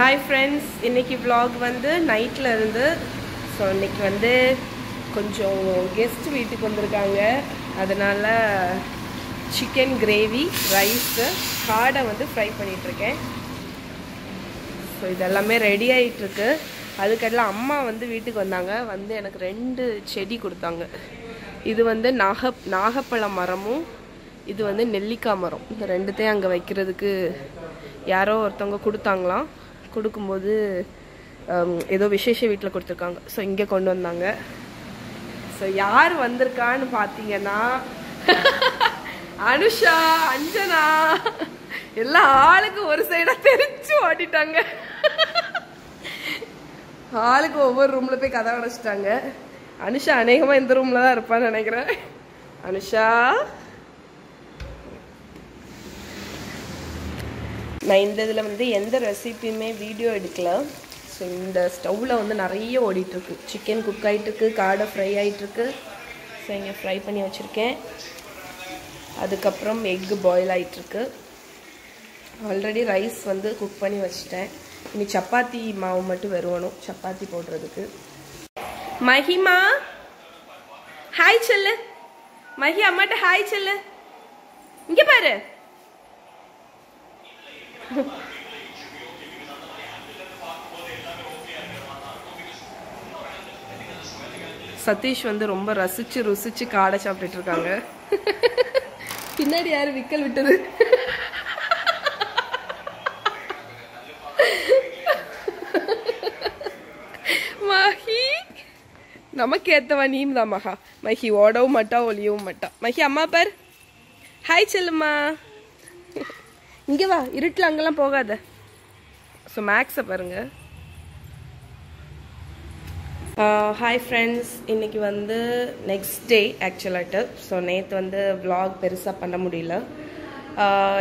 Hi friends இன்றைக்கி vlog வந்து நைட்டில் இருந்து ஸோ இன்னைக்கு வந்து கொஞ்சம் கெஸ்ட் வீட்டுக்கு வந்திருக்காங்க. அதனால் சிக்கன் கிரேவி ரைஸு காடை வந்து ஃப்ரை பண்ணிகிட்ருக்கேன் ஸோ இதெல்லாமே ரெடி ஆகிட்டுருக்கு அதுக்கெல்லாம் அம்மா வந்து வீட்டுக்கு வந்தாங்க. வந்து எனக்கு ரெண்டு செடி கொடுத்தாங்க. இது வந்து நாக நாகப்பழ மரமும் இது வந்து நெல்லிக்காய் மரம். இந்த ரெண்டுத்தையும் அங்கே வைக்கிறதுக்கு யாரோ ஒருத்தவங்க கொடுத்தாங்களாம். கொடுக்கும்போது ஏதோ விசேஷ வீட்டில் கொடுத்துருக்காங்க. ஸோ இங்கே கொண்டு வந்தாங்க. ஸோ யார் வந்திருக்கான்னு பார்த்தீங்கன்னா அனுஷா அஞ்சனா எல்லா ஆளுக்கு ஒரு சைடாக தெரிச்சு ஓட்டிட்டாங்க ஆளுக்கு ஒவ்வொரு ரூமில் போய் கதை அடைச்சிட்டாங்க. அனுஷா அநேகமாக இந்த ரூமில் தான் இருப்பான்னு நினைக்கிறேன். அனுஷா? நான் இந்த இதில் வந்து எந்த ரெசிப்பியுமே வீடியோ எடுக்கல ஸோ இந்த ஸ்டவ்வில் வந்து நிறைய ஓடிட்டுருக்கு. சிக்கன் குக் ஆகிட்டுருக்கு காடை ஃப்ரை ஆகிட்டுருக்கு ஸோ இங்கே ஃப்ரை பண்ணி வச்சுருக்கேன். அதுக்கப்புறம் எக்கு பாயில் ஆகிட்டுருக்கு ஆல்ரெடி ரைஸ் வந்து குக் பண்ணி வச்சுட்டேன். இனி சப்பாத்தி மாவு மட்டும் வருவணும் சப்பாத்தி போடுறதுக்கு. Mahima hi cell. மஹி அம்மாட்ட ஹாய் செல்லு. இங்கே பாரு. சதீஷ் வந்து ரொம்ப ரசிச்சு ருசிச்சு காடை சாப்பிட்டுட்டு இருக்காங்க. பின்னாடி யாரு விக்கல் விட்டது? மஹி நமக்கு ஏத்தவா நீம் தான் மகா. மஹி ஓடவும் மாட்டா ஒளியவும் மாட்டா. மஹி அம்மா பார். ஹாய் செல்லுமா. இங்கே வா இருட்டில் அங்கெல்லாம் போகாத. ஸோ மேக்ஸை பாருங்கள் ஹாய் ஃப்ரெண்ட்ஸ் இன்றைக்கி வந்து நெக்ஸ்ட் டே ஆக்சுவலாட்டு ஸோ நேற்று வந்து vlog பெருசாக பண்ண முடியல.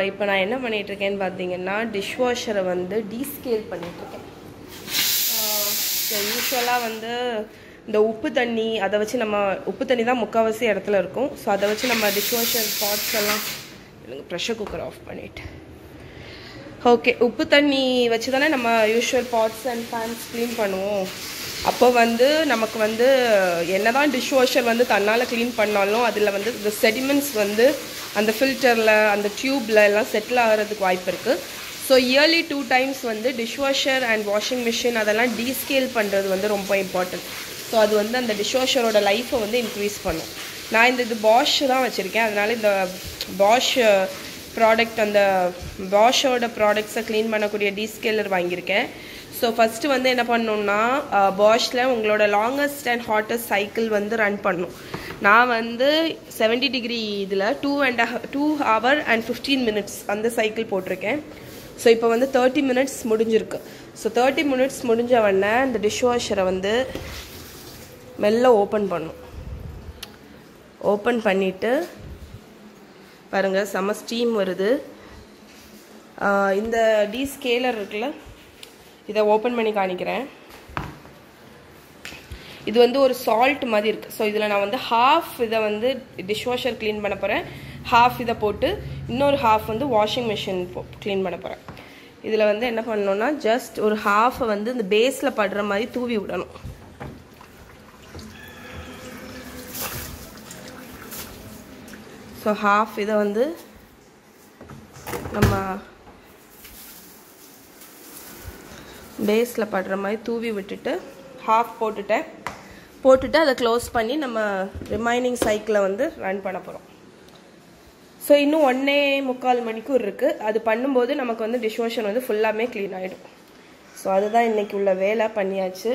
இப்போ நான் என்ன பண்ணிகிட்ருக்கேன்னு பார்த்தீங்கன்னா பார்த்தீங்கன்னா டிஷ்வாஷரை வந்து டீஸ்கேல் பண்ணிகிட்ருக்கேன் யூஸ்வலாக வந்து இந்த உப்பு தண்ணி அதை வச்சு நம்ம உப்பு தண்ணி தான் முக்கால்வாசி இடத்துல இருக்கும். ஸோ அதை வச்சு நம்ம டிஷ்வாஷர் பாட்ஸ் எல்லாம் ப்ரெஷர் குக்கர் ஆஃப் பண்ணிவிட்டு ஓகே உப்பு தண்ணி வச்சு தானே நம்ம usual pots and pans clean பண்ணுவோம். அப்போ வந்து நமக்கு வந்து என்ன தான் டிஷ் வாஷர் வந்து தன்னால் க்ளீன் பண்ணாலும் அதில் வந்து இந்த செடிமெண்ட்ஸ் வந்து அந்த ஃபில்டரில் அந்த டியூப்பில் எல்லாம் செட்டில் ஆகிறதுக்கு வாய்ப்பு இருக்குது ஸோ இயர்லி டூ டைம்ஸ் வந்து dish washer and washing machine அதெல்லாம் டீஸ்கேல் பண்ணுறது வந்து ரொம்ப இம்பார்ட்டன்ட் ஸோ அது வந்து அந்த டிஷ் வாஷரோட லைஃப்பை வந்து இன்க்ரீஸ் பண்ணும். நான் இந்த இது பாஷ் தான் வச்சுருக்கேன். அதனால் இந்த பாஷ் ப்ராடக்ட் அந்த பாஷோட ப்ராடக்ட்ஸை க்ளீன் பண்ணக்கூடிய டீஸ்கேலர் வாங்கியிருக்கேன். ஸோ ஃபஸ்ட்டு வந்து என்ன பண்ணணுன்னா பாஷில் உங்களோட லாங்கஸ்ட் அண்ட் ஹாட்டஸ்ட் சைக்கிள் வந்து ரன் பண்ணும். நான் வந்து 70 டிகிரி இதில் two and two hour and fifteen minutes அந்த சைக்கிள் போட்டிருக்கேன். ஸோ இப்போ வந்து தேர்ட்டி மினிட்ஸ் முடிஞ்சிருக்கு. ஸோ தேர்ட்டி மினிட்ஸ் முடிஞ்சவொடனே இந்த டிஷ் வாஷரை வந்து மெல்ல ஓப்பன் பண்ணும். ஓப்பன் பண்ணிவிட்டு பாருங்கள் செம ஸ்டீம் வருது. இந்த டி ஸ்கேலர் இருக்குல்ல இதை ஓப்பன் பண்ணி காணிக்கிறேன். இது வந்து ஒரு சால்ட் மாதிரி இருக்குது ஸோ இதில் நான் வந்து ஹாஃப் இதை வந்து டிஷ்வாஷர் க்ளீன் பண்ண போகிறேன் ஹாஃப் இதை போட்டு இன்னொரு ஹாஃப் வந்து வாஷிங் மிஷின் க்ளீன் பண்ண போகிறேன் இதில் வந்து என்ன பண்ணணும்னா ஜஸ்ட் ஒரு ஹாஃபை வந்து இந்த பேஸில் படுற மாதிரி தூவி விடணும். ஸோ ஹாஃப் இதை வந்து நம்ம பேஸில் படுற மாதிரி தூவி விட்டுட்டு ஹாஃப் போட்டுட்டேன். போட்டுட்டு அதை க்ளோஸ் பண்ணி நம்ம ரிமைனிங் சைக்கிளை வந்து ரன் பண்ண போகிறோம் ஸோ இன்னும் ஒன்றே முக்கால் மணிக்கூர் இருக்குது அது பண்ணும்போது நமக்கு வந்து டிஷ்வாஷர் வந்து ஃபுல்லாமே க்ளீன் ஆகிடும் ஸோ அதுதான் இன்றைக்கி உள்ள வேலை பண்ணியாச்சு.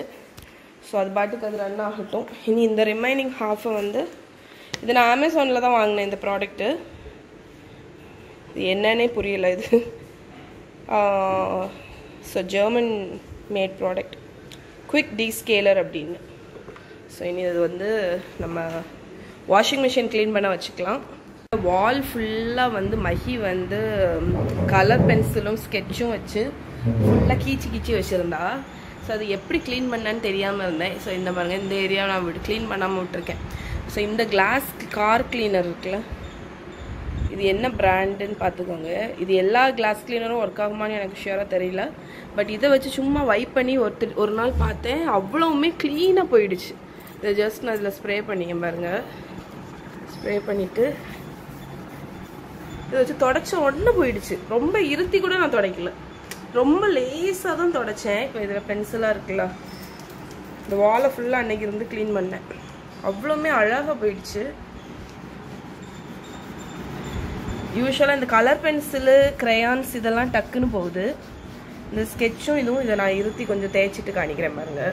ஸோ அது பாட்டுக்கு அது ரன் ஆகட்டும். இனி இந்த ரிமைனிங் ஹாஃபை வந்து இது நான் அமேசானில் தான் வாங்கினேன் இந்த ப்ராடக்ட்டு இது என்னன்னே புரியல இது. So German made product quick descaler அப்படின்னு. ஸோ இனி இது வந்து நம்ம வாஷிங் மிஷின் க்ளீன் பண்ண வச்சுக்கலாம். வால் ஃபுல்லாக வந்து மஹி வந்து கலர் பென்சிலும் ஸ்கெட்சும் வச்சு ஃபுல்லாக கீச்சி கீச்சி வச்சுருந்தா ஸோ அது எப்படி க்ளீன் பண்ணேன்னு தெரியாமல் இருந்தேன். ஸோ இந்த மாதிரி இந்த ஏரியாவை நான் விட்டு க்ளீன் பண்ணாமல் விட்டுருக்கேன். ஸோ இந்த கிளாஸ் கார் கிளீனர் இருக்குல்ல இது என்ன பிராண்டுன்னு பார்த்துக்கோங்க. இது எல்லா கிளாஸ் கிளீனரும் ஒர்க் ஆகுமான்னு எனக்கு ஷியராக தெரியல. பட் இதை வச்சு சும்மா வைப் பண்ணி ஒருத்தர் ஒரு நாள் பார்த்தேன் அவ்வளவுமே க்ளீனாக போயிடுச்சு. இதை ஜஸ்ட் நான் இதில் ஸ்ப்ரே பண்ணிக்க பாருங்க. ஸ்ப்ரே பண்ணிவிட்டு இதை வச்சு தொடச்ச உடனே போயிடுச்சு. ரொம்ப இருத்தி கூட நான் துடைக்கல. ரொம்ப லேசாக தான் தொடச்சேன். இப்போ இதில் பென்சிலாக இருக்குல்ல இந்த வாலை ஃபுல்லாக அன்னைக்கு இருந்து க்ளீன் பண்ணேன். அவ்வளோமே அழகாக போயிடுச்சு. யூஸ்வலாக இந்த கலர் பென்சிலு க்ரையான்ஸ் இதெல்லாம் டக்குன்னு போகுது. இந்த ஸ்கெட்சும் இதுவும் இதை நான் இருத்தி கொஞ்சம் தேய்ச்சிட்டு காணிக்கிறேன் பாருங்க.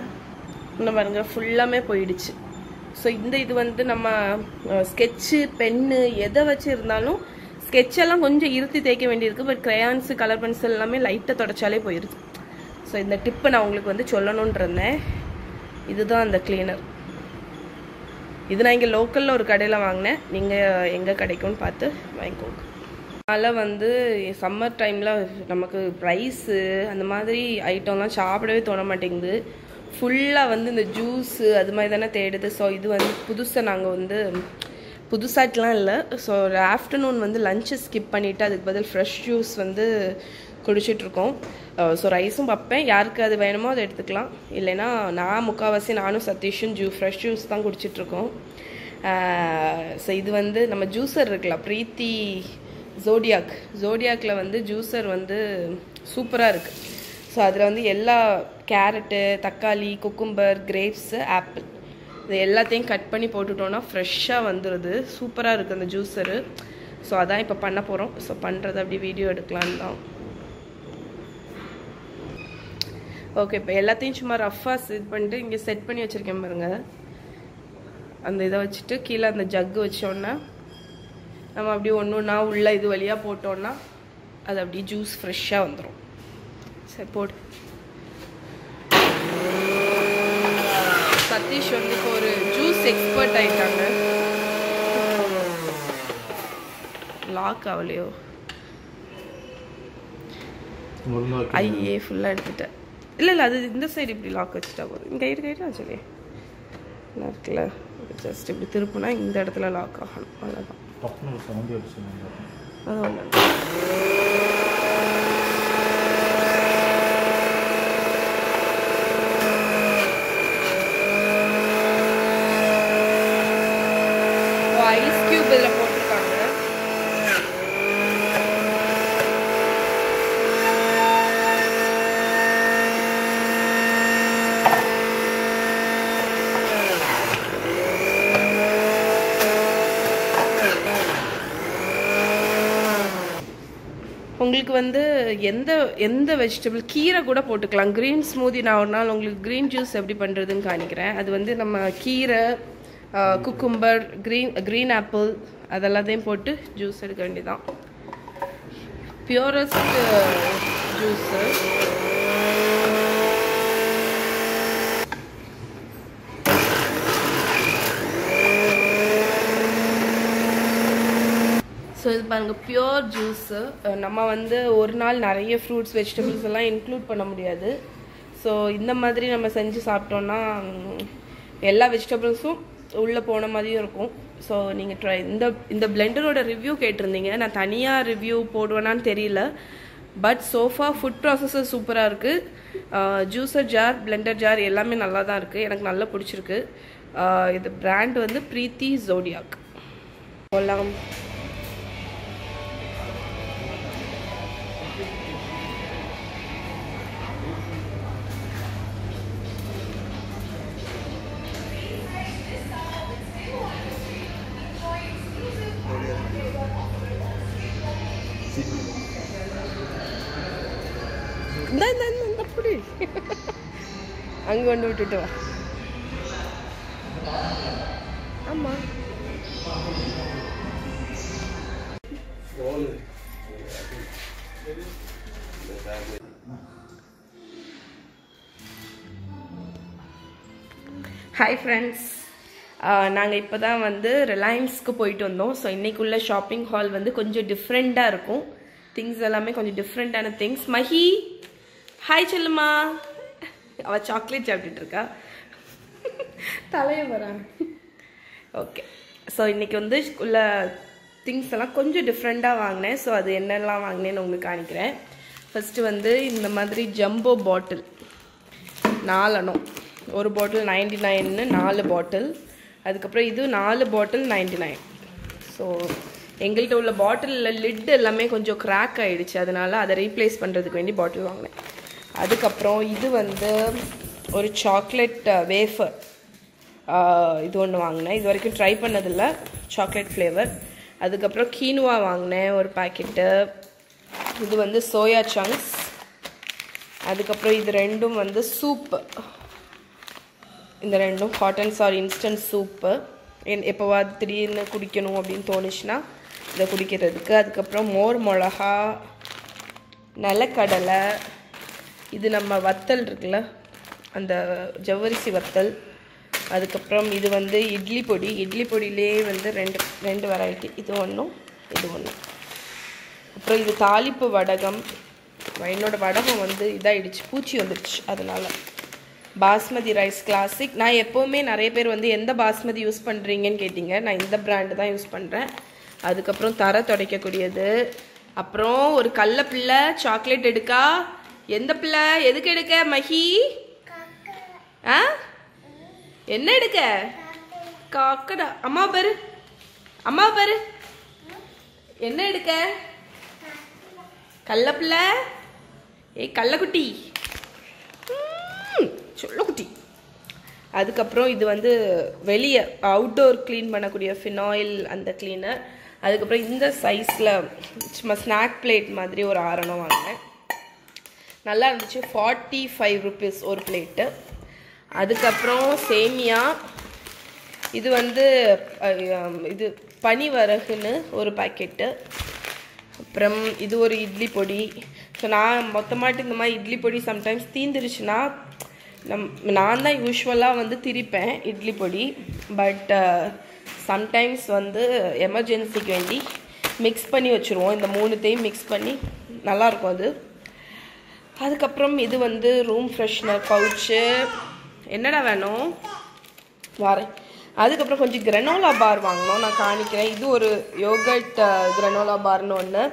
இன்னும் பாருங்க ஃபுல்லாமே போயிடுச்சு. ஸோ இந்த இது வந்து நம்ம ஸ்கெட்சு பென்னு எதை வச்சு இருந்தாலும் ஸ்கெட்செல்லாம் எல்லாம் கொஞ்சம் இருத்தி தேய்க்க வேண்டியிருக்கு. பட் க்ரையான்ஸு கலர் பென்சில் எல்லாமே லைட்டை தொடச்சாலே போயிடுது ஸோ இந்த டிப்பை நான் உங்களுக்கு வந்து சொல்லணுன்ட்டு இருந்தேன். இதுதான் அந்த கிளீனர் இது நான் இங்கே லோக்கலில் ஒரு கடையில் வாங்கினேன். நீங்கள் எங்கே கிடைக்கும்னு பார்த்து வாங்கிக்கோங்க. அதனால் வந்து சம்மர் டைமில் நமக்கு ரைஸு அந்த மாதிரி ஐட்டம்லாம் சாப்பிடவே தோண மாட்டேங்குது. ஃபுல்லாக வந்து இந்த ஜூஸு அது மாதிரி தானே தேடுது. ஸோ இது வந்து புதுசாக நாங்கள் வந்து புதுசாட்டெலாம் இல்லை. ஸோ ஆஃப்டர்நூன் வந்து லஞ்சை ஸ்கிப் பண்ணிவிட்டு அதுக்கு பதில் ஃப்ரெஷ் ஜூஸ் வந்து குடிச்சிட்ருக்கோம் Uh, ஸோ ரைஸும் பார்ப்பேன் யாருக்கு அது வேணுமோ அதை எடுத்துக்கலாம். இல்லைன்னா நான் முக்கால்வாசி நானும் சதீஷும் ஜூ ஃப்ரெஷ் ஜூஸ் தான் குடிச்சிட்ருக்கோம். Uh, ஸோ இது வந்து நம்ம ஜூஸர் இருக்குல்ல ப்ரீத்தி ஜோடியாக் ஜோடியாக்கில் வந்து ஜூஸர் வந்து சூப்பராக இருக்குது ஸோ அதில் வந்து எல்லா கேரட்டு தக்காளி குக்கும்பர் கிரேப்ஸு ஆப்பிள் இது எல்லாத்தையும் கட் பண்ணி போட்டுட்டோன்னா ஃப்ரெஷ்ஷாக வந்துடுது சூப்பராக இருக்குது அந்த ஜூஸரு ஸோ அதான் இப்போ பண்ண போகிறோம் ஸோ பண்ணுறது அப்படி வீடியோ எடுக்கலான்னு தான். ஓகே இப்போ எல்லாத்தையும் சும்மா ரஃபாக இது பண்ணிட்டு இங்கே செட் பண்ணி வச்சுருக்கேன் பாருங்க. அந்த இதை வச்சுட்டு கீழே அந்த ஜக்கு வச்சோன்னா நம்ம அப்படியே ஒன்று ஒன்றா உள்ள இது வழியாக போட்டோன்னா அது அப்படியே ஜூஸ் ஃப்ரெஷ்ஷாக வந்துடும் சரி போடு. சதீஷ் வந்து இப்போ ஒரு ஜூஸ் எக்ஸ்பர்ட் ஆயிட்டாங்க. லாக் ஆகலையோ? ஐயே ஃபுல்லாக எடுத்துட்டேன். இல்லை இல்லை அது இந்த சைடு இப்படி லாக் வச்சுட்டா போதும். இங்கே கயிறு கயிறு ஆச்சுலே நல்லா இருக்குல்ல? ஜஸ்ட் இப்படி திருப்புனா இந்த இடத்துல லாக் ஆகணும். அவ்வளோதான் அது ஒன்று ஐஸ் கியூப் இதில் போட்டிருக்காங்க உங்களுக்கு வந்து எந்த எந்த வெஜிடபிள் கீரை கூட போட்டுக்கலாம். க்ரீன் ஸ்மூதி நான் ஒரு நாள் உங்களுக்கு க்ரீன் ஜூஸ் எப்படி பண்ணுறதுன்னு காணிக்கிறேன். அது வந்து நம்ம கீரை குக்கும்பர் க்ரீன் க்ரீன் ஆப்பிள் அதெல்லாத்தையும் போட்டு ஜூஸ் எடுக்க வேண்டியதான் பியூரஸ்ட் ஜூஸு ஸோ பாருங்க பியோர் ஜூஸு நம்ம வந்து ஒரு நாள் நிறைய ஃப்ரூட்ஸ் வெஜிடபிள்ஸ் எல்லாம் இன்க்ளூட் பண்ண முடியாது. ஸோ இந்த மாதிரி நம்ம செஞ்சு சாப்பிட்டோன்னா எல்லா வெஜிடபிள்ஸும் உள்ளே போன மாதிரியும் இருக்கும். ஸோ நீங்கள் ட்ரை இந்த இந்த பிளெண்டரோட ரிவ்யூ கேட்டிருந்தீங்க. நான் தனியாக ரிவ்யூ போடுவேனான்னு தெரியல. பட் சோஃபா ஃபுட் ப்ராசஸர் சூப்பராக இருக்குது ஜூஸர் ஜார் பிளெண்டர் ஜார் எல்லாமே நல்லா தான் இருக்குது எனக்கு நல்லா பிடிச்சிருக்கு. இது பிராண்ட் வந்து ப்ரீத்தி ஜோடியாக் போகலாம் கொண்டு விட்டுட்டு வா. ஆமா. ஹாய் ஃப்ரெண்ட்ஸ் நாங்கள் இப்போ தான் வந்து ரிலையன்ஸ்க்கு போயிட்டு வந்தோம். ஸோ இன்றைக்குள்ள ஷாப்பிங் ஹால் வந்து கொஞ்சம் டிஃப்ரெண்ட்டாக இருக்கும். திங்ஸ் எல்லாமே கொஞ்சம் டிஃப்ரெண்ட்டான திங்ஸ் மஹி ஹாய் செல்லுமா. அவ சாக்லேட் சாப்பிட்டுட்டு இருக்கா. தலையை வரா ஓகே ஸோ இன்னைக்கு வந்து உள்ள திங்ஸ் எல்லாம் கொஞ்சம் டிஃப்ரெண்ட்டாக வாங்கினேன். ஸோ அது என்னெல்லாம் வாங்கினேன்னு உங்களுக்கு காணிக்கிறேன் ஃபஸ்ட்டு வந்து இந்த மாதிரி ஜம்போ பாட்டில் நாலணும். ஒரு பாட்டில் நைன்டி நைன்னு நாலு பாட்டில் அதுக்கப்புறம் இது நாலு பாட்டில் நைன்டி நைன் ஸோ எங்கள்கிட்ட உள்ள பாட்டிலில் லிட் எல்லாமே கொஞ்சம் கிராக் ஆயிடுச்சு. அதனால அதை ரீப்ளேஸ் பண்ணுறதுக்கு வேண்டி பாட்டில் வாங்கினேன். அதுக்கப்புறம் இது வந்து ஒரு சாக்லேட் வேஃபர் uh, இது ஒன்று வாங்கினேன். இது வரைக்கும் ட்ரை பண்ணதில்லை. சாக்லேட் ஃப்ளேவர் அதுக்கப்புறம் கீனுவா வாங்கினேன். ஒரு பாக்கெட்டு இது வந்து சோயா சங்க்ஸ் அதுக்கப்புறம் இது ரெண்டும் வந்து சூப்பு இந்த ரெண்டும் காட்டன் சாரி இன்ஸ்டன்ட் சூப்பு என் எப்போவாது திடீர்னு குடிக்கணும் அப்படின்னு தோணுச்சுன்னா இதை குடிக்கிறதுக்கு. அதுக்கப்புறம் மோர் மிளகா நிலக்கடலை இது நம்ம வத்தல் இருக்குல்ல அந்த ஜவ்வரிசி வத்தல். அதுக்கப்புறம் இது வந்து இட்லி பொடி. இட்லி பொடியிலே வந்து ரெண்டு ரெண்டு வெரைட்டி இது ஒன்றும் இது ஒன்றும் அப்புறம் இது தாளிப்பு வடகம். என்னோடய வடகம் வந்து இதாகிடுச்சு பூச்சி வந்துடுச்சு அதனால். பாஸ்மதி ரைஸ் கிளாசிக் நான் எப்போவுமே நிறைய பேர் வந்து எந்த பாஸ்மதி யூஸ் பண்ணுறீங்கன்னு கேட்டிங்க. நான் இந்த பிராண்டு தான் யூஸ் பண்ணுறேன் அதுக்கப்புறம் தர துடைக்கக்கூடியது. அப்புறம் ஒரு கல்ல பிள்ளை சாக்லேட் எடுக்கா எந்த பிள்ளை? எதுக்கு எடுக்க? மஹி ஆ? என்ன எடுக்க? காக்கடா. அம்மா பாரு. அம்மா பாரு. என்ன எடுக்க? கள்ளப்பிள்ளை. ஏய் கள்ளக்குட்டி. சொல்லக்குட்டி. அதுக்கப்புறம் இது வந்து வெளியே அவுட்டோர் க்ளீன் பண்ணக்கூடிய ஃபினாயில் அந்த க்ளீனர் அதுக்கப்புறம் இந்த சைஸில் சும்மா ஸ்நாக் பிளேட் மாதிரி ஒரு ஆரணம் வாங்கினேன். நல்லா இருந்துச்சு ஃபார்ட்டி ஃபைவ் ருபீஸ் ஒரு பிளேட்டு அதுக்கப்புறம் சேமியா. இது வந்து இது பனிவரகுன்னு ஒரு பாக்கெட்டு அப்புறம் இது ஒரு இட்லி பொடி. ஸோ நான் மொத்தமாட்டு இந்த மாதிரி இட்லி பொடி சம்டைம்ஸ் தீந்துருச்சுன்னா நம் நான் தான் யூஸ்வலாக வந்து திரிப்பேன் இட்லி பொடி. பட் சம்டைம்ஸ் வந்து எமர்ஜென்சிக்கு வேண்டி மிக்ஸ் பண்ணி வச்சுருவோம். இந்த மூணுத்தையும் மிக்ஸ் பண்ணி நல்லாயிருக்கும் அது. அதுக்கப்புறம் இது வந்து ரூம் ஃப்ரெஷ்னர் பவுச்சு என்னடா வேணும்? வரேன். அதுக்கப்புறம் கொஞ்சம் கிரனோலா பார் வாங்கினோம் நான் காணிக்கிறேன் இது ஒரு யோகட் கிரனோலா பார்னு ஒன்று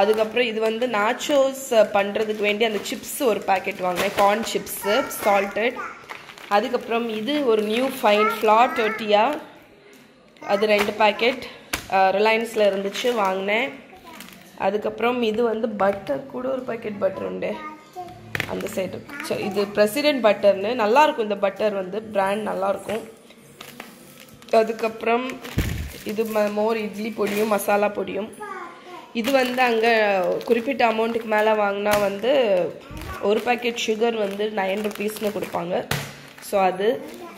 அதுக்கப்புறம் இது வந்து நாச்சோஸ் பண்ணுறதுக்கு வேண்டி அந்த சிப்ஸ் ஒரு பேக்கெட் வாங்கினேன். கார்ன் சிப்ஸு சால்டட் அதுக்கப்புறம் இது ஒரு நியூ ஃபைன் ஃப்ளா டொட்டியா அது ரெண்டு பேக்கெட் ரிலையன்ஸில் இருந்துச்சு வாங்கினேன். அதுக்கப்புறம் இது வந்து பட்டர் கூட ஒரு பாக்கெட் பட்டர் உண்டு. அந்த சைடு ஸோ இது பிரசிடென்ட் பட்டர்னு நல்லாயிருக்கும் இந்த பட்டர் வந்து பிராண்ட் நல்லாயிருக்கும் அதுக்கப்புறம் இது ம மோர் இட்லி பொடியும் மசாலா பொடியும். இது வந்து அங்கே குறிப்பிட்ட அமௌண்ட்டுக்கு மேலே வாங்கினா வந்து ஒரு பாக்கெட் சுகர் வந்து நைன் ருபீஸ்னு கொடுப்பாங்க. ஸோ அது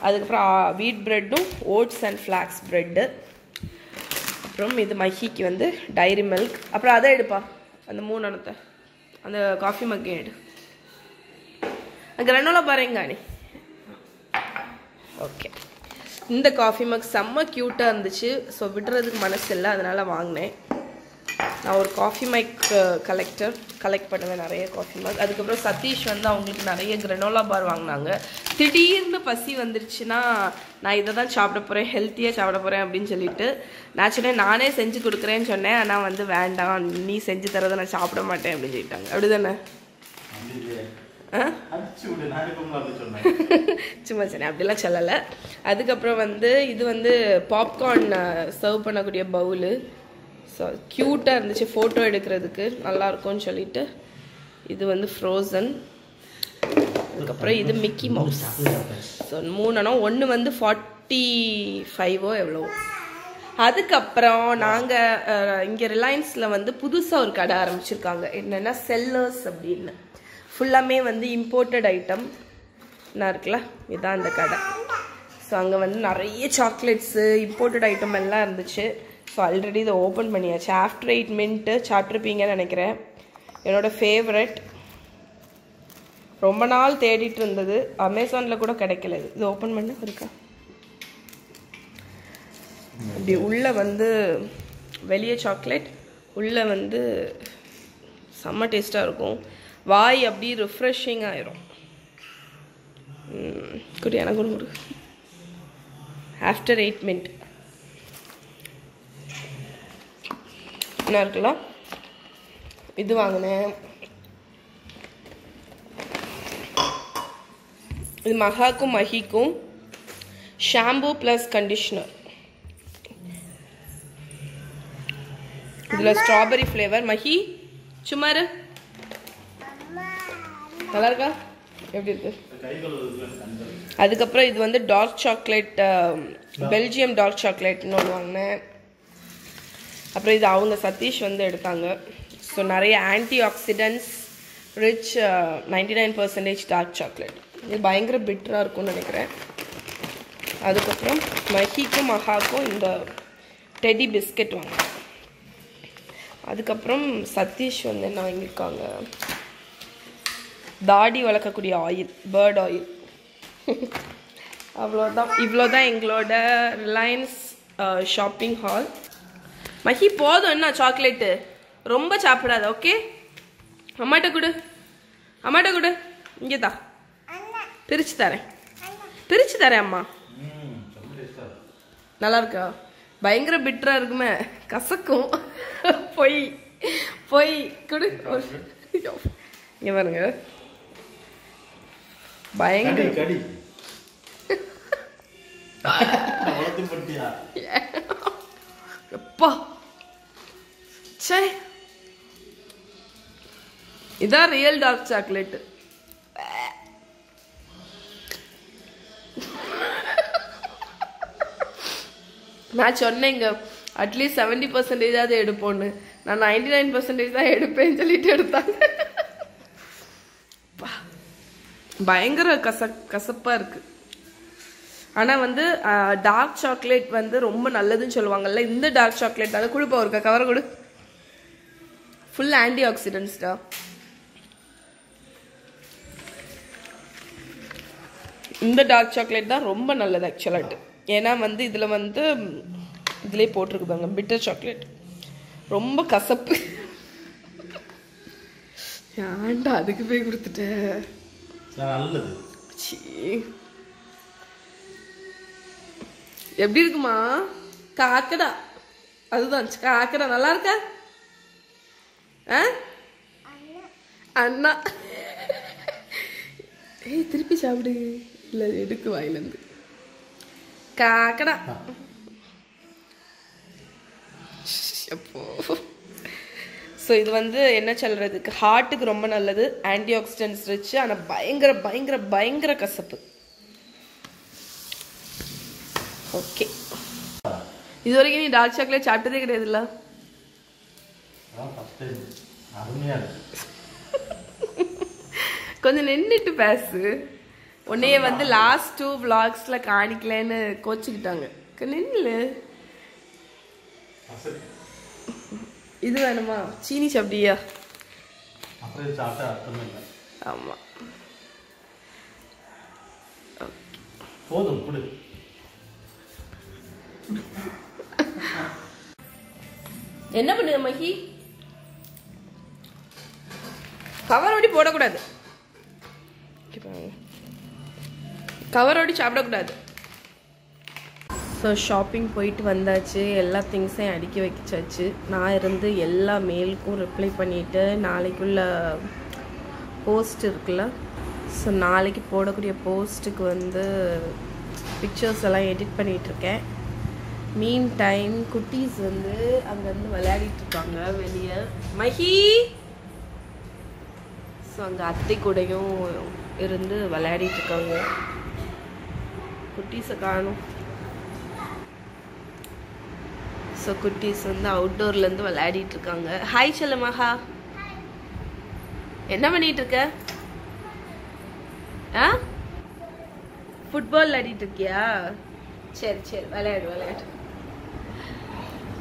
அதுக்கப்புறம் வீட் ப்ரெட்டும் ஓட்ஸ் அண்ட் ஃப்ளாக்ஸ் ப்ரெட்டு அப்புறம் இது மஹிக்கு வந்து டைரி மில்க் அப்புறம் அதை எடுப்பா. அந்த மூணு அணத்தை அந்த காஃபி மக்கே எடு. கிரனோலா பாருங்க நீ ஓகே இந்த காஃபி மக் செம்ம க்யூட்டாக இருந்துச்சு. ஸோ விடுறதுக்கு மனசு இல்லை. அதனால் வாங்கினேன். நான் ஒரு காஃபி மைக் கலெக்டர் கலெக்ட் பண்ணுவேன் நிறைய காஃபி மக் அதுக்கப்புறம் சதீஷ் வந்து அவங்களுக்கு நிறைய கிரனோலா பார் வாங்கினாங்க. திடீர்னு பசி வந்துருச்சுன்னா நான் இதை தான் சாப்பிட போகிறேன் ஹெல்த்தியாக சாப்பிட போகிறேன் அப்படின்னு சொல்லிட்டு நான் சொன்னேன் நானே செஞ்சு கொடுக்குறேன்னு சொன்னேன். ஆனால் வந்து வேண்டாம். நீ செஞ்சு தரதை நான் சாப்பிட மாட்டேன். அப்படின்னு சொல்லிட்டாங்க. அப்படி தானே ஆ? அடிச்சு விடு. நான் இப்போ அப்படி சொன்னேன்? சும்மா சரி அப்படிலாம் சொல்லலை. அதுக்கப்புறம் வந்து இது வந்து பாப்கார்ன் சர்வ் பண்ணக்கூடிய பவுலு ஸோ க்யூட்டாக இருந்துச்சு ஃபோட்டோ எடுக்கிறதுக்கு. நல்லா இருக்கும்னு சொல்லிட்டு இது வந்து ஃப்ரோசன் அதுக்கப்புறம் இது மிக்கி மவுஸ் ஸோ மூணுனா ஒன்று வந்து ஃபார்ட்டி ஃபைவோ எவ்வளோ. அதுக்கப்புறம் நாங்கள் இங்கே ரிலையன்ஸில் வந்து புதுசாக ஒரு கடை ஆரம்பிச்சிருக்காங்க. என்னென்னா செல்லர்ஸ் அப்படின்னு. ஃபுல்லாமே வந்து இம்போர்ட்டட் ஐட்டம் நான் இருக்குல்ல இதான் அந்த கடை. ஸோ அங்கே வந்து நிறைய சாக்லேட்ஸு இம்போர்ட்டட் ஐட்டம் எல்லாம் இருந்துச்சு. ஸோ ஆல்ரெடி இதை ஓப்பன் பண்ணியாச்சு. ஆஃப்டர் எயிட் மினிட்டு சாப்பிட்ருப்பீங்கன்னு நினைக்கிறேன். என்னோட ஃபேவரட் ரொம்ப நாள் தேடிட்டு இருந்தது. அமேசானில் கூட கிடைக்கல இது. இது ஓப்பன் பண்ண இருக்கா? இப்படி உள்ள வந்து வெளியே சாக்லேட் உள்ள வந்து செம்ம டேஸ்ட்டாக இருக்கும். வாய் அப்படி ரிஃப்ரெஷிங் ஆயிரும். குடி எனக்கு ஆஃப்டர் எயிட் மினிட் என்ன இருக்குல்ல இது வாங்கினேன். இது மகாக்கும் மஹிக்கும் ஷாம்பு ப்ளஸ் கண்டிஷ்னர் இதில் ஸ்ட்ராபெரி ஃப்ளேவர் மஹி சும்மா இரு. நல்லா இருக்கா? எப்படி இருக்கு? அதுக்கப்புறம் இது வந்து டார்க் சாக்லேட் பெல்ஜியம் டார்க் சாக்லேட்னு ஒன்று வாங்கினேன். அப்புறம் இது அவங்க சதீஷ் வந்து எடுத்தாங்க. ஸோ நிறைய anti oxidants rich ninety nine percentage dark chocolate இது பயங்கர பிட்டராக இருக்கும்னு நினைக்கிறேன். அதுக்கப்புறம் மஹிக்கும் மஹாக்கும் இந்த டெடி பிஸ்கெட் வாங்கினேன் அதுக்கப்புறம் சதீஷ் வந்து என்ன வாங்கியிருக்காங்க? தாடி வளர்க்கக்கூடிய ஆயில் பேர்ட் ஆயில் அவ்வளோதான் இவ்வளோதான் எங்களோட ரிலையன்ஸ் ஷாப்பிங் ஹால் மஹி போதும் என்ன சாக்லேட்டு ரொம்ப சாப்பிடாத ஓகே அம்மாட்ட கொடு. அம்மாட்ட கொடு. இங்கே தான் பிரித்து தரேன். பிரித்து தரேன் அம்மா. நல்லா இருக்கா? பயங்கர பிட்டரா இருக்குமே. கசக்கும். பொய் பொய் குடு. இங்க பாருங்க. கடி பயங்கர இதான் ரியல் டார்க் சாக்லேட் நான் சொன்னேங்க அட்லீஸ்ட் செவன்டி பர்சன்டேஜாவது எடுப்போன்னு நான் நைன்டி நைன் பர்சன்டேஜ் தான் எடுப்பேன்னு சொல்லிட்டு எடுத்தாங்க. பயங்கர கச கசப்பாக இருக்கு. ஆனால் வந்து டார்க் சாக்லேட் வந்து ரொம்ப நல்லதுன்னு சொல்லுவாங்கல்ல இந்த டார்க் சாக்லேட் அது குழுப்பா இருக்கா கவர் கொடு. ஃபுல் ஆன்டி ஆக்சிடென்ட்ஸ்டா இந்த டார்க் சாக்லேட் தான் ரொம்ப நல்லது ஆக்சுவலாட்டு ஏன்னா வந்து இதில் வந்து இதிலே போட்டிருக்கு பாருங்க பிட்டர் சாக்லேட் ரொம்ப கசப்பு. ஏன்டா அதுக்கு போய் கொடுத்துட்டேன் நல்லது. எப்படி இருக்குமா? காக்கடா. அதுதான் காக்கடா நல்லா இருக்கா? ஆ? அண்ணா. ஏய் திருப்பி சாப்பிடு. இல்ல எடுக்கு வாயிலிருந்து. காக்கடா அப்போ ஸோ இது வந்து என்ன சொல்றதுக்கு ஹார்ட்டுக்கு ரொம்ப நல்லது ஆன்டி ஆக்சிடென்ட்ஸ் ரிச் ஆனால் பயங்கர பயங்கர பயங்கர கசப்பு ஓகே இது வரைக்கும் நீ டார்க் சாக்லேட் சாப்பிட்டதே கிடையாதுல்ல கொஞ்சம் நின்றுட்டு பேசு உன்னைய வந்து லாஸ்ட் டூ vlogsல காணிக்கலன்னு கோச்சிக்கிட்டாங்க. அசல் இது வேணுமா? சீனி சாப்பிட்டியா? ஆமா. போதும் கொடு. என்ன பண்ணுங்க மஹி கவரோடி போடக்கூடாது. கவரோடி சாப்பிடக்கூடாது. ஸோ ஷாப்பிங் போயிட்டு வந்தாச்சு. எல்லா திங்ஸையும் அடுக்கி வைக்கச்சாச்சு நான் இருந்து எல்லா மெயிலுக்கும் ரிப்ளை பண்ணிவிட்டு நாளைக்குள்ள போஸ்ட் இருக்குல்ல? ஸோ நாளைக்கு போடக்கூடிய போஸ்ட்டுக்கு வந்து பிக்சர்ஸ் எல்லாம் எடிட் பண்ணிகிட்ருக்கேன் மீன் டைம் குட்டீஸ் வந்து அங்கேருந்து விளையாடிட்டுருக்காங்க வெளியே. மஹி ஸோ அங்கே அத்தை கூடையும் இருந்து விளையாடிட்டு இருக்காங்க. குட்டீஸை காணும். ஸோ குட்டீஸ் வந்து அவுட்டோர்லேருந்து விளையாடிட்டு இருக்காங்க ஹாய் செல்ல மகா என்ன பண்ணிட்டு இருக்க ஆ? ஃபுட்பால் விளையாடிட்டு இருக்கியா சரி சரி விளையாடு விளையாடு.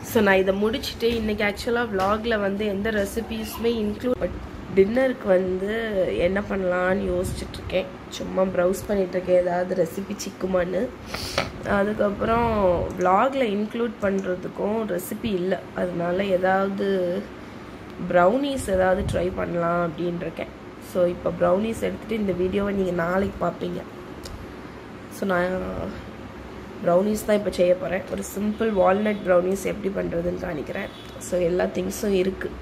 ஸோ நான் இதை முடிச்சுட்டு இன்னைக்கு ஆக்சுவலாக vlogல வந்து எந்த ரெசிபீஸுமே இன்க்ளூட் டின்னருக்கு வந்து என்ன பண்ணலான்னு யோசிச்சுட்ருக்கேன். சும்மா ப்ரௌஸ் பண்ணிகிட்ருக்கேன் இருக்கேன் ஏதாவது ரெசிபி சிக்குமான்னு. அதுக்கப்புறம் vlogல இன்க்ளூட் பண்ணுறதுக்கும் ரெசிபி இல்லை. அதனால ஏதாவது ப்ரௌனீஸ் ஏதாவது ட்ரை பண்ணலாம் அப்படின்னு இருக்கேன் ஸோ இப்போ ப்ரௌனீஸ் எடுத்துகிட்டு இந்த வீடியோவை நீங்கள் நாளைக்கு பார்ப்பீங்க ஸோ நான் ப்ரௌனிஸ் தான் இப்போ செய்ய போகிறேன் ஒரு சிம்பிள் வால்நட் ப்ரௌனிஸ் எப்படி பண்ணுறதுன்னு காணிக்கிறேன் ஸோ எல்லா திங்ஸும் இருக்குது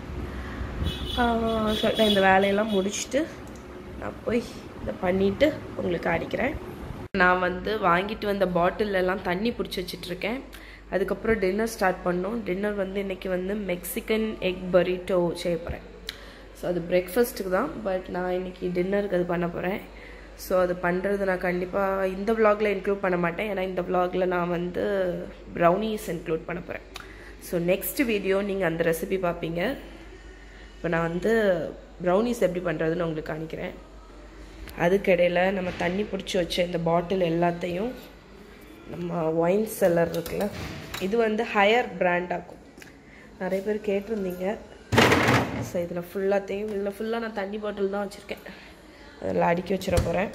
சொல்லிட்டு நான் இந்த வேலையெல்லாம் முடிச்சுட்டு நான் போய் இதை பண்ணிவிட்டு உங்களுக்கு அடிக்கிறேன் நான் வந்து வாங்கிட்டு வந்த பாட்டிலெல்லாம் தண்ணி பிடிச்சி வச்சிட்ருக்கேன். அதுக்கப்புறம் டின்னர் ஸ்டார்ட் பண்ணோம். டின்னர் வந்து இன்றைக்கி வந்து மெக்சிகன் எக் பரிட்டோ செய்ய போகிறேன் ஸோ அது பிரேக்ஃபாஸ்ட்டுக்கு தான் பட் நான் இன்றைக்கி டின்னருக்கு அது பண்ண போகிறேன் ஸோ அது பண்ணுறது நான் கண்டிப்பாக இந்த விலாகில் இன்க்ளூட் பண்ண மாட்டேன். ஏன்னா இந்த விலாகில் நான் வந்து ப்ரௌனிஸ் இன்க்ளூட் பண்ண போகிறேன் ஸோ நெக்ஸ்ட் வீடியோ நீங்கள் அந்த ரெசிபி பார்ப்பீங்க. இப்போ நான் வந்து ப்ரௌனிஸ் எப்படி பண்ணுறதுன்னு உங்களுக்கு காணிக்கிறேன் அதுக்கிடையில் நம்ம தண்ணி பிடிச்சி வச்ச இந்த பாட்டில் எல்லாத்தையும் நம்ம ஒயின் செல்லர் இருக்குல்ல இது வந்து ஹையர் பிராண்டாகும் நிறைய பேர் கேட்டிருந்தீங்க. ஸோ இதில் ஃபுல்லாத்தையும் இதில் ஃபுல்லாக நான் தண்ணி பாட்டில் தான் வச்சுருக்கேன். அதில் அடுக்கி வச்சிட போகிறேன்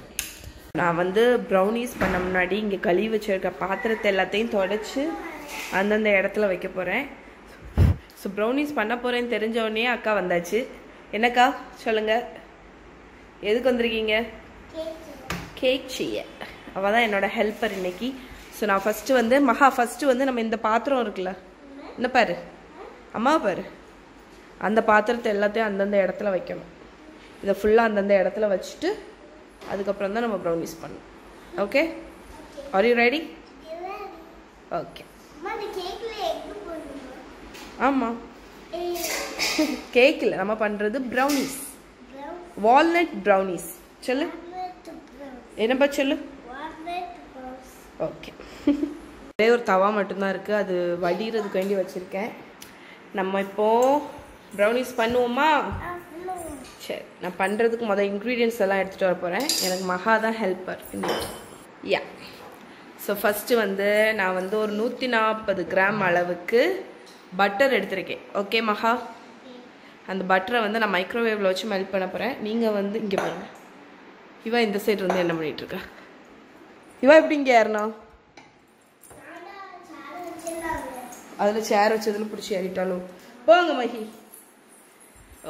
நான் வந்து ப்ரௌனிஸ் பண்ண முன்னாடி இங்கே கழுவி வச்சுருக்க பாத்திரத்தை எல்லாத்தையும் தொடச்சி அந்தந்த இடத்துல வைக்க போகிறேன் ஸோ ப்ரௌனிஸ் பண்ண போகிறேன்னு தெரிஞ்ச உடனே அக்கா வந்தாச்சு. என்னக்கா? சொல்லுங்கள் எதுக்கு வந்திருக்கீங்க? கேக் செய்ய. அவள் தான் என்னோட ஹெல்ப்பர் இன்னைக்கு. ஸோ நான் ஃபஸ்ட்டு வந்து மகா ஃபஸ்ட்டு வந்து நம்ம இந்த பாத்திரம் இருக்குல்ல? என்ன பாரு. அம்மாவை பாரு. அந்த பாத்திரத்தை எல்லாத்தையும் அந்தந்த இடத்துல வைக்கணும். இதை ஃபுல்லாக அந்தந்த இடத்துல வச்சுட்டு அதுக்கப்புறம் தான் நம்ம ப்ரௌனிஸ் பண்ணணும். Okay are you ready okay ஆமாம் கேக்கில் இல்லை நம்ம பண்ணுறது ப்ரௌனிஸ் வால்நட் ப்ரௌனிஸ் சொல்லு. என்னப்பா சொல்லு? ஓகே ஒரே ஒரு தவா மட்டும்தான் இருக்குது அது வடிகிறதுக்கு வேண்டி வச்சுருக்கேன். நம்ம இப்போது ப்ரௌனிஸ் பண்ணுவோமா? சரி நான் பண்ணுறதுக்கு மொதல் இன்க்ரீடியன்ஸ் எல்லாம் எடுத்துகிட்டு வர போகிறேன் எனக்கு மகா தான் ஹெல்ப்பர் யா ஸோ ஃபஸ்ட்டு வந்து நான் வந்து ஒரு நூற்றி நாற்பது கிராம் அளவுக்கு பட்டர் எடுத்திருக்கேன். ஓகே மகா? அந்த பட்டரை வந்து நான் மைக்ரோவேவில் வச்சு மெல்ட் பண்ண போகிறேன் நீங்கள் வந்து இங்கே பாருங்கள் இவா இந்த சைடு வந்து என்ன பண்ணிகிட்ருக்கா இவா எப்படி இங்கே ஏறணும் அதில் சேர் வச்சதில் பிடிச்சி ஏறிட்டாலும். போங்க மஹி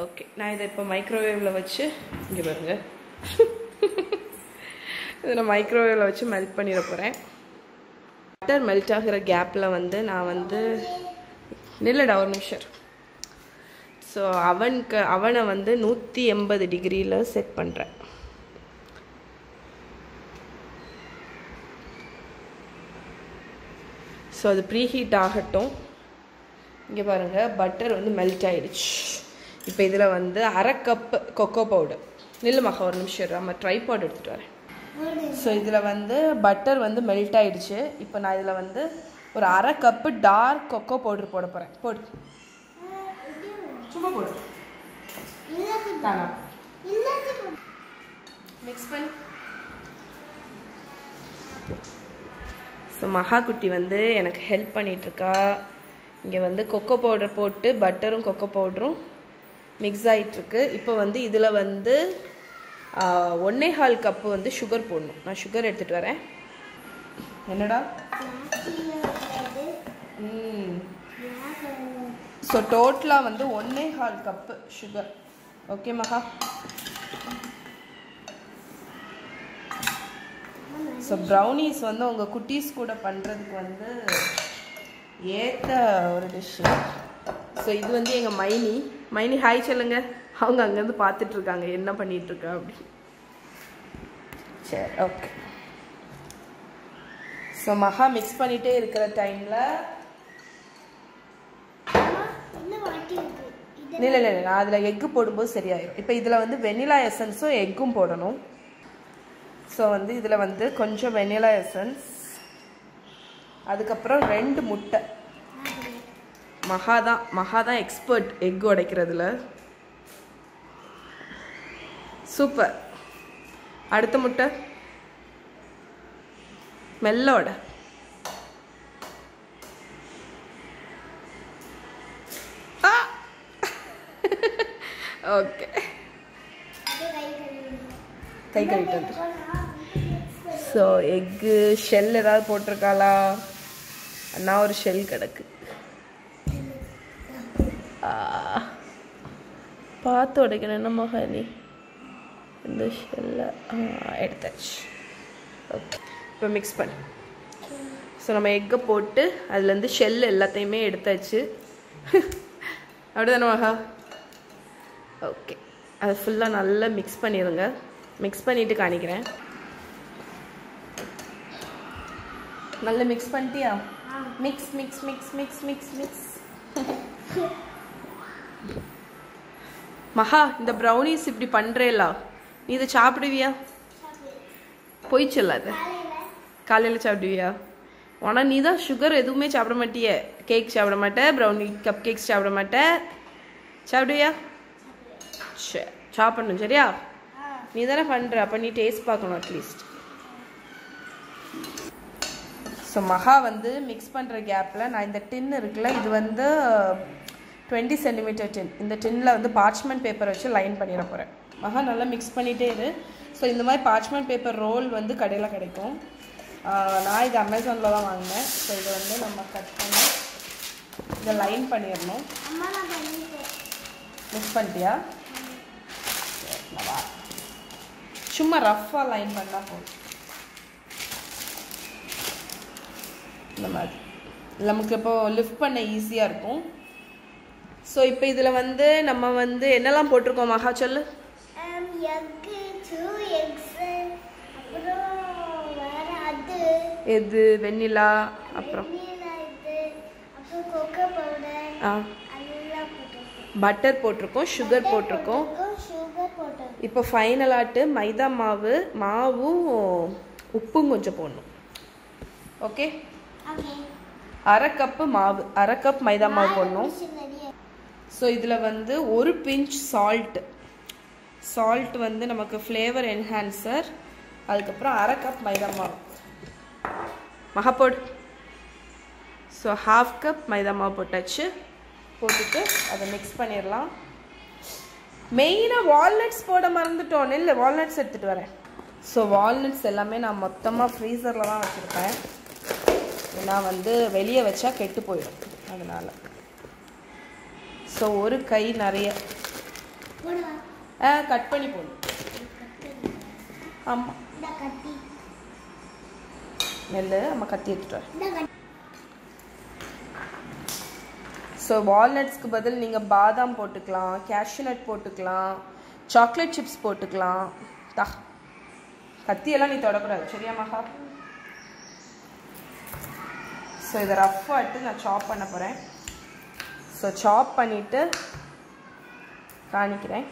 ஓகே நான் இதை இப்போ மைக்ரோவேவில் வச்சு இங்கே பாருங்க. இதை நான் மைக்ரோவேவில் வச்சு மெல்ட் பண்ணிட போகிறேன் பட்டர் மெல்ட் ஆகிற கேப்பில் வந்து நான் வந்து நில்லடா ஒரு நிமிஷம். ஸோ அவனுக்கு அவனை வந்து நூற்றி எண்பது டிகிரியில் செட் பண்ணுறேன் ஸோ அது ப்ரீஹீட் ஆகட்டும். இங்கே பாருங்கள் பட்டர் வந்து மெல்ட் ஆயிடுச்சு. இப்போ இதில் வந்து அரை கப்பு கொக்கோ பவுடர் நில்லுமாக ஒரு நிமிஷம் நம்ம ட்ரைபாட் எடுத்துகிட்டு வரேன். ஸோ இதில் வந்து பட்டர் வந்து மெல்ட் ஆயிடுச்சு. இப்போ நான் இதில் வந்து ஒரு அரை கப்பு டார்க் கொக்கோ பவுடர் போட போகிறேன் போடு. சும்மா போடு. தானா? மிக்ஸ் பண்ணி. ஸோ மகா குட்டி வந்து எனக்கு ஹெல்ப் பண்ணிகிட்ருக்கா இங்கே வந்து கொக்கோ பவுடர் போட்டு பட்டரும் கொக்கோ பவுடரும் மிக்ஸ் ஆகிட்டுருக்கு இப்போ வந்து இதில் வந்து ஒன்றே ஹால் கால் கப்பு வந்து சுகர் போடணும். நான் சுகர் எடுத்துகிட்டு வரேன். என்னடா? ம். ஸோ டோட்டலாக வந்து ஒன்றே கால் cup sugar okay Maha. So brownies வந்து உங்கள் குட்டீஸ் கூட பண்ணுறதுக்கு வந்து ஏற்ற ஒரு டிஷ்ஷு ஸோ இது வந்து எங்கள் மைனி. மைனி ஹாய் சொல்லுங்கள் அவங்க அங்கேருந்து பார்த்துட்டு இருக்காங்க என்ன பண்ணிட்டு இருக்கா அப்படி சரி ஓகே ஸோ மகா மிக்ஸ் பண்ணிகிட்டே இருக்கிற டைமில் இல்லை இல்லை இல்லை நான் அதில் எக்கு போடும்போது சரியாயிடும் இப்போ இதில் வந்து வெனிலா எசன்ஸும் எக்கும் போடணும். ஸோ வந்து இதில் வந்து கொஞ்சம் வெனிலா எசன்ஸ் அதுக்கப்புறம் ரெண்டு முட்டை. மகா தான் மகா தான் எக்ஸ்பர்ட் எக் உடைக்கிறதுல. சூப்பர் அடுத்த முட்டை. மெல்லோட ஓகே கை கழுவிட்டு வந்து ஸோ எக்கு ஷெல் ஏதாவது போட்டிருக்காளா? அண்ணா ஒரு ஷெல் கிடக்கு. பார்த்து உடைக்கணும் என்ன மகானி இந்த ஷெல்லை எடுத்தாச்சு. ஓகே இப்போ மிக்ஸ் பண்ணு. ஸோ நம்ம எக்கை போட்டு அதுலேருந்து ஷெல் எல்லாத்தையுமே எடுத்தாச்சு. அப்படிதானே மகா? ஓகே அதை ஃபுல்லாக நல்லா மிக்ஸ் பண்ணிடுங்க மிக்ஸ் பண்ணிவிட்டு காணிக்கிறேன் நல்லா மிக்ஸ் பண்ணிட்டியா? Mix mix mix mix mix mix Maha இந்த ப்ரௌனிஸ் இப்படி பண்ணுறேலா நீ இதை சாப்பிடுவியா? பொய் சொல்லாத காலையில் சாப்பிடுவியா? ஆனால் நீ தான் சுகர் எதுவுமே சாப்பிட மாட்டியே. கேக் சாப்பிட மாட்டே ப்ரௌனி கப் கேக்ஸ் சாப்பிட மாட்டே. சாப்பிடுவியா? சரி சாப்பிடணும் சரியா? நீ தானே பண்ணுற அப்போ நீ டேஸ்ட் பார்க்கணும் அட்லீஸ்ட் ஸோ மகா வந்து மிக்ஸ் பண்ணுற கேப்பில் நான் இந்த டின் இருக்குல்ல இது வந்து டுவெண்ட்டி சென்டிமீட்டர் டின் இந்த டின்னில் வந்து பார்ச்மெண்ட் பேப்பர் வச்சு லைன் பண்ணிட போகிறேன் மகா நல்லா மிக்ஸ் பண்ணிகிட்டே இரு. ஸோ இந்த மாதிரி பார்ச்மெண்ட் பேப்பர் ரோல் வந்து கடையில் கிடைக்கும். நான் இது அமேசானில் தான் வாங்கினேன். ஸோ இதை வந்து நம்ம கட் பண்ணி இதை லைன் பண்ணிடணும். மிக்ஸ் பண்ணிட்டியா. சும்மா ரஃப்பாக லைன் பண்ணால் போதும். இந்த மாதிரி. நமக்கு இப்போ லிஃப்ட் பண்ண ஈஸியாக இருக்கும். ஸோ இப்போ இதில் வந்து நம்ம வந்து என்னெல்லாம் போட்டிருக்கோம் மகா சொல்லு? அது. எது? வெண்ணிலா அப்புறம்? ஆ. பட்டர் போட்டிருக்கோம். சுகர் போட்டிருக்கோம் இப்போ ஃபைனலாட்டு மைதா மாவு மாவும் உப்பும் கொஞ்சம் போடணும். ஓகே அரை கப்பு மாவு அரை கப் மைதா மாவு போடணும். ஸோ இதில் வந்து ஒரு பிஞ்ச் சால்ட் சால்ட் வந்து நமக்கு ஃப்ளேவர் என்ஹான்சர் அதுக்கப்புறம் அரை கப் மைதா மாவு. மகாப்போடு ஸோ ஹாஃப் கப் மைதா மாவு போட்டாச்சு. போட்டுட்டு அதை மிக்ஸ் பண்ணிடலாம் மெயினாக வால்நட்ஸ் போட மறந்துட்டோம். இல்லை வால்நட்ஸ் எடுத்துகிட்டு வரேன். ஸோ வால்நட்ஸ் எல்லாமே நான் மொத்தமாக ஃப்ரீசரில் தான் வச்சுருப்பேன். ஏன்னா வந்து வெளியே வச்சா கெட்டு போயிடும். அதனால். ஸோ ஒரு கை நிறைய. ஆ கட் பண்ணி போடணும் ஆமாம் நெல் நம்ம கத்தி எடுத்துட்டு ஸோ வால்நட்ஸ்க்கு பதில் நீங்கள் பாதாம் போட்டுக்கலாம் cashew நட் போட்டுக்கலாம் சாக்லேட் சிப்ஸ் போட்டுக்கலாம். தா. கத்தியெல்லாம் நீ தொடக்கூடாது. சரியா மகா? ஸோ இதை ரஃப் ஆட்டு நான் சாப் பண்ண போகிறேன் ஸோ சாப் பண்ணிவிட்டு காணிக்கிறேன்.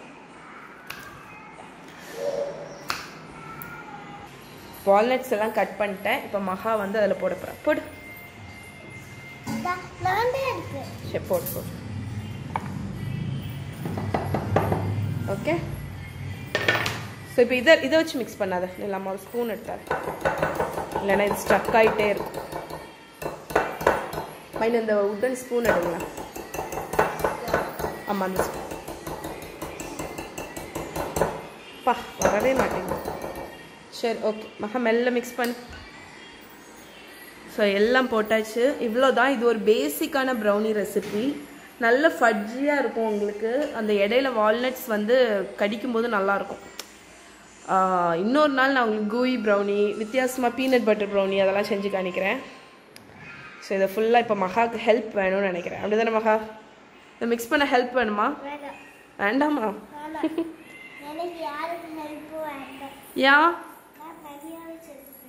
வால்நட்ஸ் எல்லாம் கட் பண்ணிட்டேன். இப்போ மகா வந்து அதில் போட போகிறேன் போடு. சரி போடு போடு. ஓகே ஸோ இப்போ இதை இதை வச்சு மிக்ஸ் பண்ணாத. இல்லாமல் ஒரு ஸ்பூன் எடுத்தாரு இல்லைன்னா இது ஸ்டக் ஆகிட்டே இருக்கும். மைண்ட் இந்த உட்டன் ஸ்பூன் எடுங்க அம்மா அந்த பா வரவே மாட்டேங்குது. சரி ஓகே மகா மெல்ல மிக்ஸ் பண்ணு. ஸோ எல்லாம் போட்டாச்சு. இவ்வளோ தான் இது ஒரு பேசிக்கான ப்ரௌனி ரெசிபி நல்ல ஃபட்ஜியாக இருக்கும் உங்களுக்கு. அந்த இடையில வால்நட்ஸ் வந்து கடிக்கும் போது நல்லாயிருக்கும் இன்னொரு நாள் நான் உங்களுக்கு கூயி ப்ரௌனி வித்தியாசமாக பீனட் பட்டர் ப்ரௌனி அதெல்லாம் செஞ்சு காணிக்கிறேன் ஸோ இதை ஃபுல்லாக இப்போ மகாவுக்கு ஹெல்ப் வேணும்னு நினைக்கிறேன். அப்படி தானே மகா? இதை மிக்ஸ் பண்ண ஹெல்ப் வேணுமா? வேண்டாம்? யா?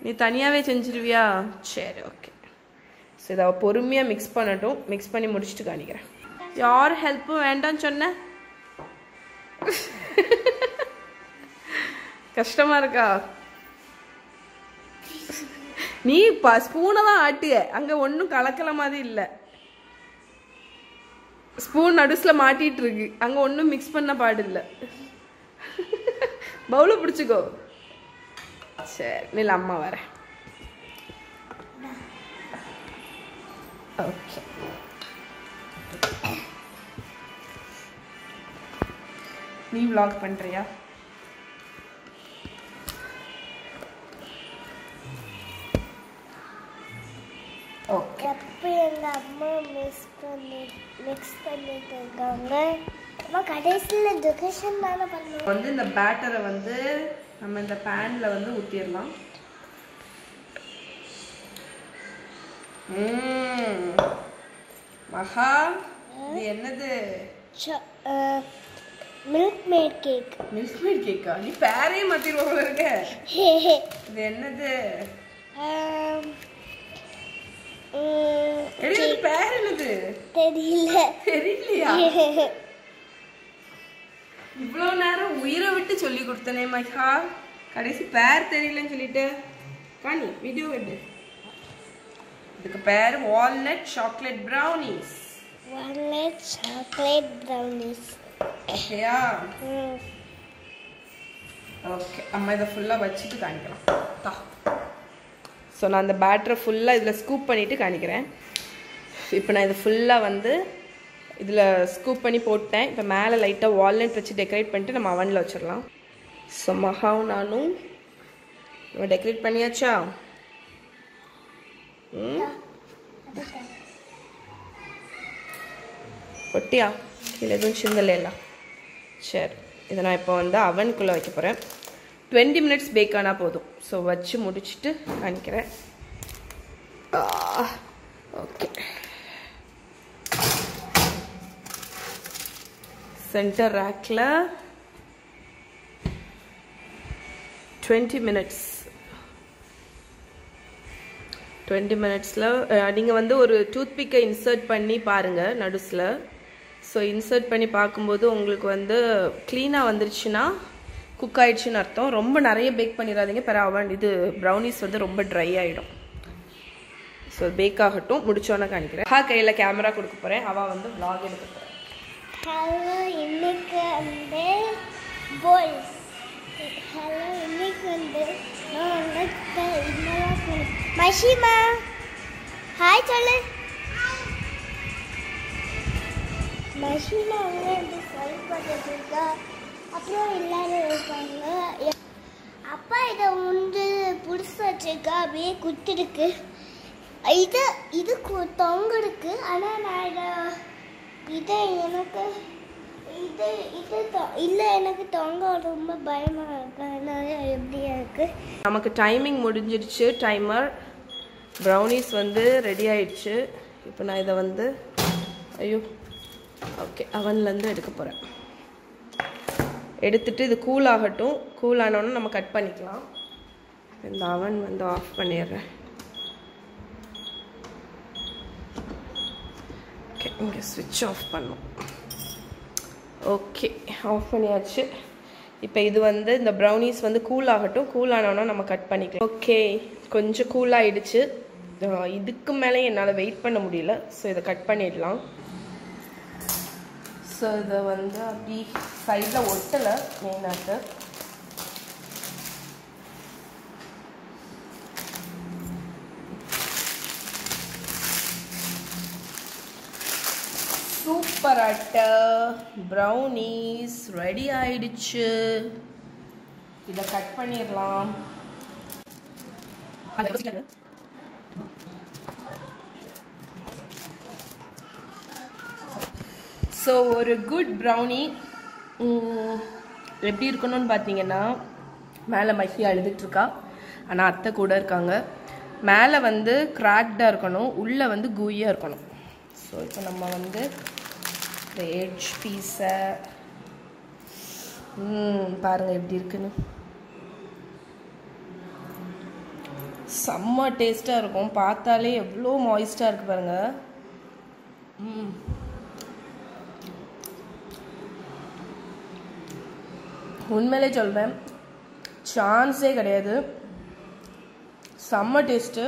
நீ தனியாகவே செஞ்சிருவியா? சரி ஓகே ஸோ இதை பொறுமையாக மிக்ஸ் பண்ணட்டும். மிக்ஸ் பண்ணி முடிச்சுட்டு காணிக்கிறேன் யார் ஹெல்ப்பும் வேண்டாம்னு சொன்ன? கஷ்டமா இருக்கா? நீ ப ஸ்பூனை தான் ஆட்டிய. அங்கே ஒன்றும் கலக்கல மாதிரி இல்லை. ஸ்பூன் நடுஸில் மாட்டிகிட்டு இருக்கு அங்கே ஒன்றும் மிக்ஸ் பண்ண பாடில்லை. பவுலை பிடிச்சிக்கோ. சரி நில அம்மா வரேன். ஓகே. நீ விலாக் பண்ணுறியா அம்மா மிஸ் பண்ணி மிக்ஸ் பண்ணிட்டு இருக்காங்க அம்மா கடைசியில் எஜுகேஷன் தானே பண்ணுவோம் வந்து இந்த பேட்டரை வந்து நம்ம இந்த பேனில் வந்து ஊற்றிடலாம். மகா இது என்னது? Milk mat cake milk mat கேக்கா நீ பேரே மாத்திருவ போல இருக்க. இது என்னது? எடி இது பேர் என்னது? தெரியல. தெரியலையா? இவ்வளோ நேரம் உயிரை விட்டு சொல்லி கொடுத்தனே மகா. கடைசி பேர் தெரியலன்னு சொல்லிட்டு. காணி வீடியோ எடு இதுக்கு பேர் walnut chocolate brownies walnut chocolate brownies ஓகேயா? ஓகே அம்மா இதை ஃபுல்லாக வச்சுட்டு காணிக்கலாம் தா. ஸோ நான் அந்த பேட்டரை ஃபுல்லாக இதில் ஸ்கூப் பண்ணிவிட்டு காணிக்கிறேன். இப்போ நான் இதை ஃபுல்லாக வந்து இதில் ஸ்கூப் பண்ணி போட்டேன். இப்போ மேலே லைட்டாக வால்நட் வச்சு டெக்கரேட் பண்ணிட்டு நம்ம அவனில் வச்சிடலாம். ஸோ மகாவும் நானும் நம்ம டெக்கரேட் பண்ணியாச்சா? ஒட்டியா? இல்லை எதுவும் சிந்தல சரி. இதை நான் இப்போ வந்து அவனுக்குள்ளே வைக்க போகிறேன் டுவெண்ட்டி மினிட்ஸ் பேக் ஆனால் போதும். ஸோ வச்சு முடிச்சுட்டு காணிக்கிறேன் ஓகே சென்டர் ரேக்கில் டுவெண்ட்டி மினிட்ஸ். டுவெண்ட்டி மினிட்ஸில் நீங்கள் வந்து ஒரு டூத்பிக்கை இன்சர்ட் பண்ணி பாருங்கள் நடுஸில். ஸோ இன்சர்ட் பண்ணி பார்க்கும்போது உங்களுக்கு வந்து க்ளீனாக வந்துருச்சுன்னா குக் ஆயிடுச்சுன்னு அர்த்தம். ரொம்ப நிறைய பேக் பண்ணிடாதீங்க பிற அவன் இது ப்ரௌனிஸ் வந்து ரொம்ப ட்ரை ஆகிடும் ஸோ பேக் ஆகட்டும். முடிச்சோன்னே காணிக்கிறேன் ஹா கையில் கேமரா கொடுக்க போகிறேன் அவள் வந்து vlog எடுக்க போகிறேன் ஹலோ இன்னைக்கு வந்து போல் ஹலோ இன்னைக்கு வந்து நான் மஷிமா ஹாய் சொல்லு. மஷிமா வந்து அப்புறம் எல்லாரும் இருக்காங்க. அப்பா இதை வந்து புடிச்சு வச்சிருக்கா அப்படியே குத்திருக்கு. இது இது தொங்கிருக்கு. ஆனால் நான் இதை இதை எனக்கு இது இது இல்லை எனக்கு தொங்க ரொம்ப பயமாக இருக்கு. அதனால எப்படியா இருக்கு. நமக்கு டைமிங் முடிஞ்சிருச்சு. டைமர் ப்ரௌனிஸ் வந்து ரெடி ஆயிடுச்சு. இப்போ நான் இதை வந்து ஐயோ ஓகே அவன்லேருந்து எடுக்க போகிறேன் எடுத்துட்டு இது கூல் ஆகட்டும். கூல் ஆனோன்னு நம்ம கட் பண்ணிக்கலாம். இந்த அவன் வந்து ஆஃப் பண்ணிடுறேன். ஓகே இங்கே ஸ்விட்ச் ஆஃப் பண்ணோம். ஓகே ஆஃப் பண்ணியாச்சு. இப்போ இது வந்து இந்த ப்ரௌனிஸ் வந்து கூல் ஆகட்டும். கூல் ஆனோன்னா நம்ம கட் பண்ணிக்கலாம். ஓகே கொஞ்சம் கூல் ஆகிடுச்சு இதுக்கு மேலே என்னால் வெயிட் பண்ண முடியல. ஸோ இதை கட் பண்ணிடலாம். ஸோ இதை வந்து அப்படி சைடில் ஒட்டலை மெயினாக சூப்பர் அட்டை. ப்ரௌனிஸ் ரெடி ஆயிடுச்சு. இதை கட் பண்ணிடலாம். ஸோ ஒரு குட் ப்ரௌனி எப்படி இருக்கணும்னு பார்த்தீங்கன்னா மேலே மஹி அழுதுகிட்ருக்கா ஆனால் அத்தை கூட இருக்காங்க. மேலே வந்து கிராக்டாக இருக்கணும் உள்ளே வந்து கூயாக இருக்கணும். ஸோ இப்போ நம்ம வந்து இந்த எட்ஜ் பீஸை பாருங்கள் எப்படி இருக்குன்னு. செம்ம டேஸ்ட்டாக இருக்கும். பார்த்தாலே எவ்வளோ மாய்ஸ்டாக இருக்குது பாருங்கள் ம் உண்மையிலே சொல்கிறேன் சான்ஸே கிடையாது. செம்ம டேஸ்ட்டு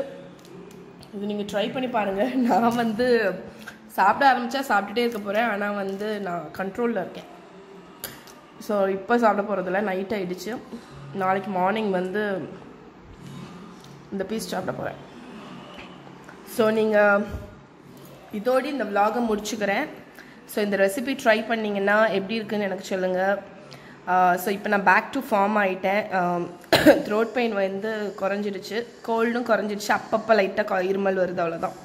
இது நீங்கள் ட்ரை பண்ணி பாருங்கள் நான் வந்து சாப்பிட ஆரம்பித்தா சாப்பிட்டுட்டே இருக்க போகிறேன் ஆனால் வந்து நான் கண்ட்ரோலில் இருக்கேன். ஸோ இப்போ சாப்பிட போகிறதில்ல நைட் ஆகிடுச்சு நாளைக்கு மார்னிங் வந்து இந்த பீஸ் சாப்பிட போகிறேன் ஸோ நீங்கள் இதோடு இந்த விலாகை முடிச்சுக்கிறேன். ஸோ இந்த ரெசிபி ட்ரை பண்ணிங்கன்னா எப்படி இருக்குன்னு எனக்கு சொல்லுங்கள் ஸோ இப்போ நான் பேக் டு ஃபார்ம் ஆகிட்டேன் த்ரோட் பெயின் வந்து குறைஞ்சிடுச்சு. கோல்டும் குறைஞ்சிடுச்சு. அப்பப்போ லைட்டாக இருமல் வருது அவ்வளோதான்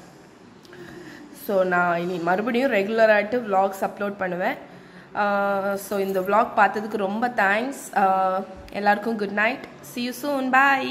ஸோ நான் இனி மறுபடியும் ரெகுலராகிட்டு விலாக்ஸ் அப்லோட் பண்ணுவேன். ஸோ இந்த விலாக் பார்த்ததுக்கு ரொம்ப தேங்க்ஸ் எல்லாருக்கும் good night see you soon bye